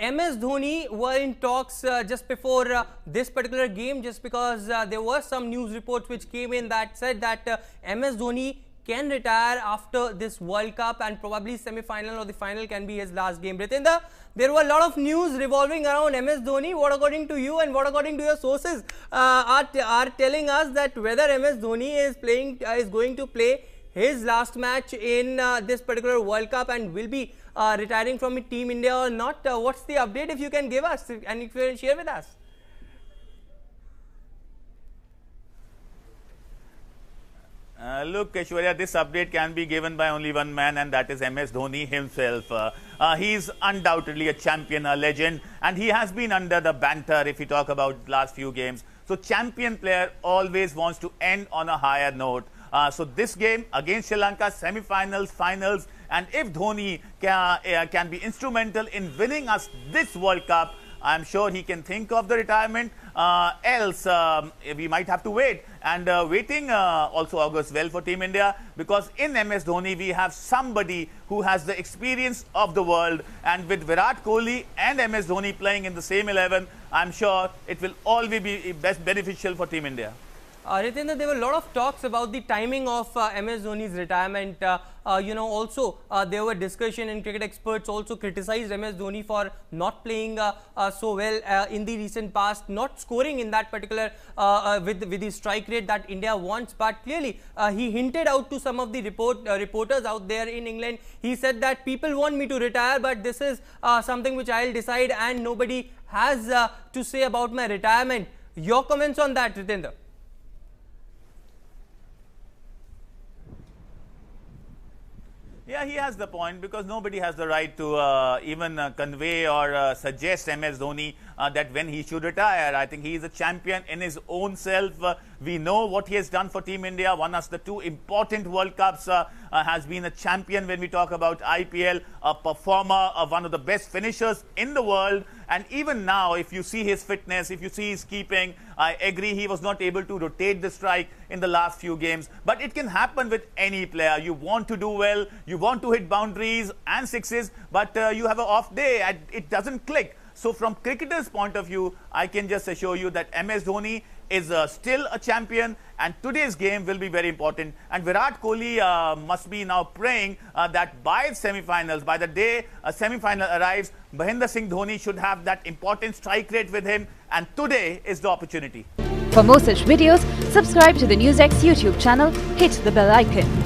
MS Dhoni were in talks uh, just before uh, this particular game just because uh, there were some news reports which came in that said that uh, MS Dhoni can retire after this World Cup and probably semi-final or the final can be his last game. Ritinder, there were a lot of news revolving around MS Dhoni. What according to you and what according to your sources uh, are, are telling us that whether MS Dhoni is playing is going to play his last match in uh, this particular World Cup and will be uh, retiring from Team India or not. Uh, what's the update if you can give us and if you can share with us? Uh, look, Aishwarya, this update can be given by only one man, and that is MS Dhoni himself. Uh, uh, he's undoubtedly a champion, a legend, and he has been under the banter if you talk about last few games. So, champion player always wants to end on a higher note. Uh, so, this game against Sri Lanka, semi-finals, finals, and if Dhoni can, uh, can be instrumental in winning us this World Cup, I'm sure he can think of the retirement. Uh, else, um, we might have to wait. And uh, waiting uh, also augurs well for Team India because in MS Dhoni, we have somebody who has the experience of the world. And with Virat Kohli and MS Dhoni playing in the same 11, I'm sure it will always be best beneficial for Team India. Uh, Ritinder, there were a lot of talks about the timing of uh, MS Dhoni's retirement. Uh, uh, you know, also uh, there were discussion and cricket experts also criticized MS Dhoni for not playing uh, uh, so well in the recent past, not scoring in that particular with with the strike rate that India wants. But clearly, he hinted out to some of the report reporters out there in England. He said that people want me to retire, but this is something which I'll decide, and nobody has to say about my retirement. Your comments on that, Ritinder? Yeah, he has the point because nobody has the right to uh, even uh, convey or uh, suggest MS Dhoni uh, that when he should retire. I think he is a champion in his own self. Uh, we know what he has done for Team India. Won us the two important World Cups. Uh, has been a champion when we talk about IPL. A performer, one of the best finishers in the world. And even now, if you see his fitness, if you see his keeping, I agree he was not able to rotate the strike in the last few games. But it can happen with any player. You want to do well, you want to hit boundaries and sixes, but uh, you have an off day and it doesn't click. So from cricketer's point of view, I can just assure you that MS Dhoni is uh, still a champion and today's game will be very important. And Virat Kohli uh, must be now praying uh, that by semi-finals, by the day a semi-final arrives, Mahendra Singh Dhoni should have that important strike rate with him and today is the opportunity. For more such videos, subscribe to the NewsX YouTube channel, hit the bell icon.